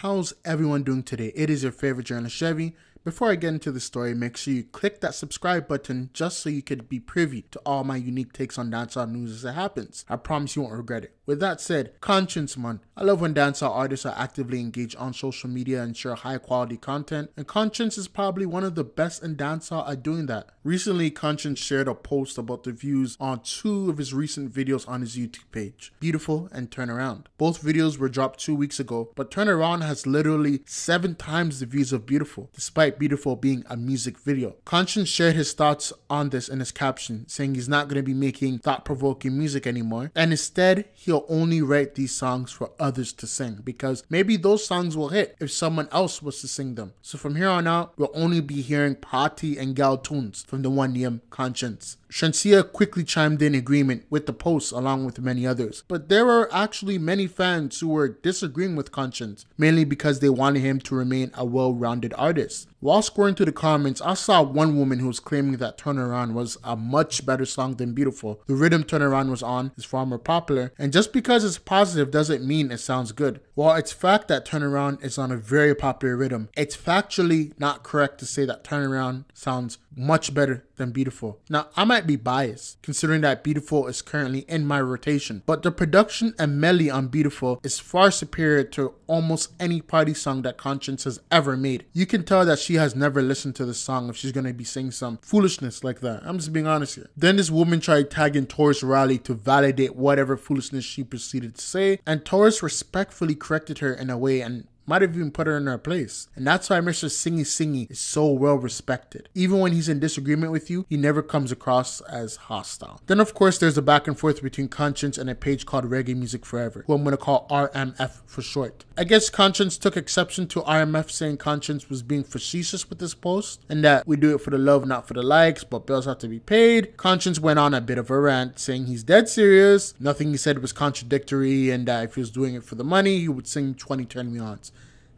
How's everyone doing today? It is your favorite journalist Jevvy. Before I get into the story, make sure you click that subscribe button just so you could be privy to all my unique takes on dancehall news as it happens. I promise you won't regret it. With that said, Konshens man. I love when dancehall artists are actively engaged on social media and share high quality content, and Konshens is probably one of the best in dancehall at doing that. Recently, Konshens shared a post about the views on two of his recent videos on his YouTube page, Beautiful and Turn Around. Both videos were dropped two weeks ago, but Turn Around has literally seven times the views of Beautiful, despite Beautiful being a music video. Konshens shared his thoughts on this in his caption, saying he's not going to be making thought provoking music anymore, and instead, he'll only write these songs for others to sing because maybe those songs will hit if someone else was to sing them. So from here on out, we'll only be hearing party and gal tunes from the one named Shenseea quickly chimed in agreement with the post along with many others, but there were actually many fans who were disagreeing with Konshens, mainly because they wanted him to remain a well-rounded artist. While scrolling through the comments, I saw one woman who was claiming that Turnaround was a much better song than Beautiful. The rhythm Turnaround was on is far more popular, and just because it's positive doesn't mean it sounds good. While it's fact that Turnaround is on a very popular rhythm, it's factually not correct to say that Turnaround sounds much better than Beautiful. Now, I might be biased, considering that Beautiful is currently in my rotation, but the production and melody on Beautiful is far superior to almost any party song that Konshens has ever made. You can tell that she has never listened to the song if she's gonna be saying some foolishness like that. I'm just being honest here. Then this woman tried tagging Tarrus Riley to validate whatever foolishness she proceeded to say, and Tarrus respectfully corrected her in a way and might have even put her in her place. And that's why Mr. Singy Singy is so well respected. Even when he's in disagreement with you, he never comes across as hostile. Then, of course, there's a back and forth between Konshens and a page called Reggae Music Forever, who I'm to call RMF for short. I guess Konshens took exception to RMF saying Konshens was being facetious with this post and that we do it for the love, not for the likes, but bills have to be paid. Konshens went on a bit of a rant saying he's dead serious. Nothing he said was contradictory and that if he was doing it for the money, he would sing 20 Turn Me Ons.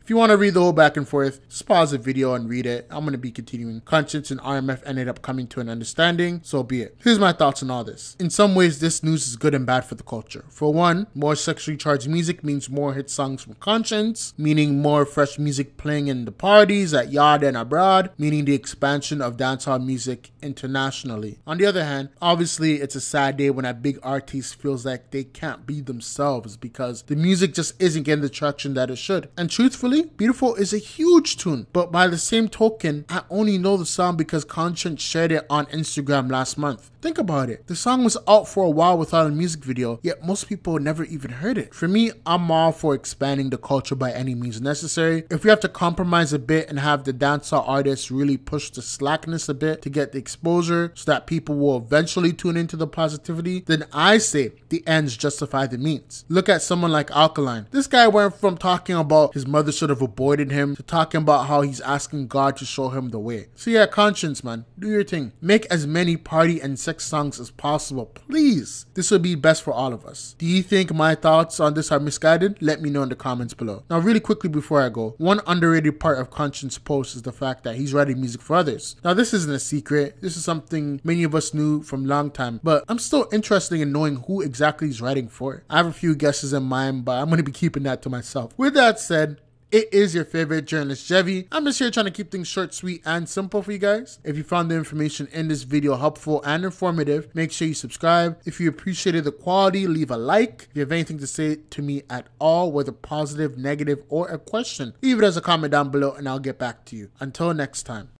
If you want to read the whole back and forth, just pause the video and read it. I'm going to be continuing. Konshens and RMF ended up coming to an understanding, so be it. Here's my thoughts on all this. In some ways, this news is good and bad for the culture. For one, more sexually charged music means more hit songs from Konshens, meaning more fresh music playing in the parties at yard and abroad, meaning the expansion of dancehall music internationally. On the other hand, obviously it's a sad day when a big artist feels like they can't be themselves because the music just isn't getting the traction that it should. And truthfully, Beautiful is a huge tune, but by the same token, I only know the song because Konshens shared it on Instagram last month. Think about it. The song was out for a while without a music video, yet most people never even heard it. For me, I'm all for expanding the culture by any means necessary. If we have to compromise a bit and have the dancehall artists really push the slackness a bit to get the exposure so that people will eventually tune into the positivity, then I say the ends justify the means. Look at someone like Alkaline. This guy went from talking about his mother should have aborted him to talking about how he's asking God to show him the way. So yeah, Konshens, man, do your thing. Make as many party and sex songs as possible, please. This would be best for all of us. Do you think my thoughts on this are misguided? Let me know in the comments below. Now, really quickly before I go, one underrated part of Konshens' post is the fact that he's writing music for others. Now, this isn't a secret. This is something many of us knew from long time, but I'm still interested in knowing who exactly he's writing for. I have a few guesses in mind, but I'm going to be keeping that to myself. With that said, it is your favorite journalist, Jevvy. I'm just here trying to keep things short, sweet, and simple for you guys. If you found the information in this video helpful and informative, make sure you subscribe. If you appreciated the quality, leave a like. If you have anything to say to me at all, whether positive, negative, or a question, leave it as a comment down below and I'll get back to you. Until next time.